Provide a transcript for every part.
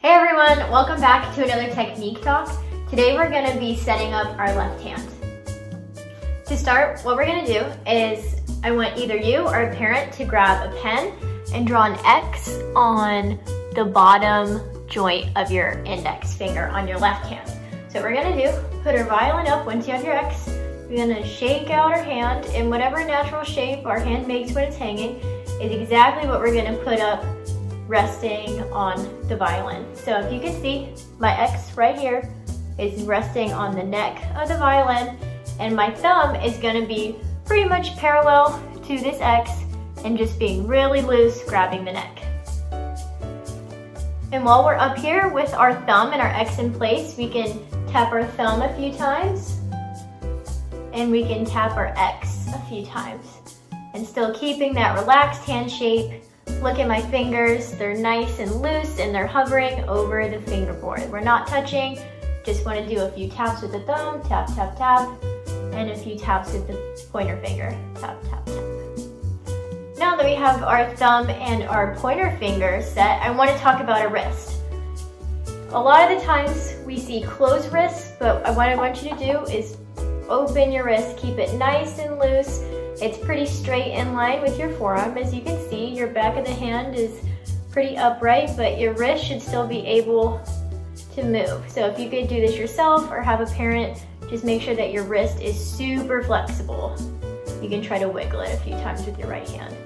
Hey everyone, welcome back to another technique talk. Today we're gonna be setting up our left hand. To start, what we're gonna do is I want either you or a parent to grab a pen and draw an X on the bottom joint of your index finger on your left hand. So what we're gonna do, put our violin up once you have your X, we're gonna shake out our hand in whatever natural shape our hand makes when it's hanging is exactly what we're gonna put up resting on the violin. So if you can see, my X right here is resting on the neck of the violin and my thumb is gonna be pretty much parallel to this X and just being really loose, grabbing the neck. And while we're up here with our thumb and our X in place, we can tap our thumb a few times and we can tap our X a few times. And still keeping that relaxed hand shape Look at my fingers, they're nice and loose and they're hovering over the fingerboard. We're not touching, just wanna do a few taps with the thumb, tap, tap, tap, and a few taps with the pointer finger, tap, tap, tap. Now that we have our thumb and our pointer finger set, I wanna talk about a wrist. A lot of the times we see closed wrists, but what I want you to do is open your wrist, keep it nice and loose, it's pretty straight in line with your forearm. As you can see, your back of the hand is pretty upright, but your wrist should still be able to move. So if you could do this yourself or have a parent, just make sure that your wrist is super flexible. You can try to wiggle it a few times with your right hand.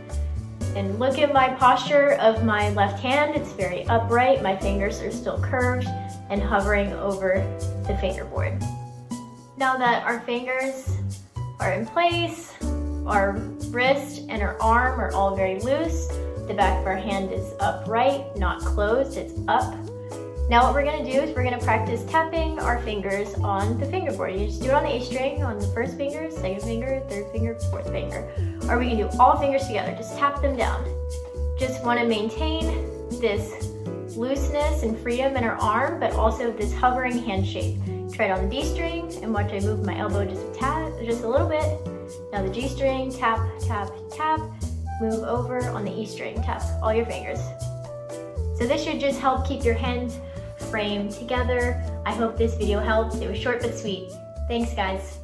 And look at my posture of my left hand. It's very upright. My fingers are still curved and hovering over the fingerboard. Now that our fingers are in place, our wrist and our arm are all very loose. The back of our hand is upright, not closed, it's up. Now what we're gonna do is we're gonna practice tapping our fingers on the fingerboard. You just do it on the A string, on the first finger, second finger, third finger, fourth finger. Or we can do all fingers together, just tap them down. Just wanna maintain this looseness and freedom in our arm, but also this hovering hand shape. Try it on the D string and watch I move my elbow just a tad, just a little bit. Now the G string, tap, tap, tap, move over on the E string, tap all your fingers. So this should just help keep your hands framed together. I hope this video helped. It was short but sweet. Thanks guys.